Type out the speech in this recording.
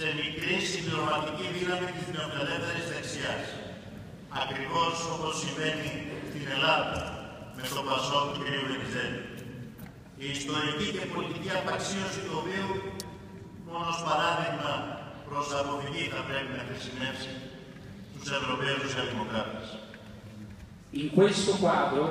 σε μικρή συμπληρωματική δύναμη της νεοφιλελεύθερης δεξιάς. Ακριβώς όπως συμβαίνει στην Ελλάδα με το Πασό του κ. Βενιζέλη. Η ιστορική και πολιτική απαξίωση του οποίου μόνος ως παράδειγμα προς αποφυγή θα πρέπει να χρησιμεύσει τους Ευρωπαίους Δημοκράτες. In questo quadro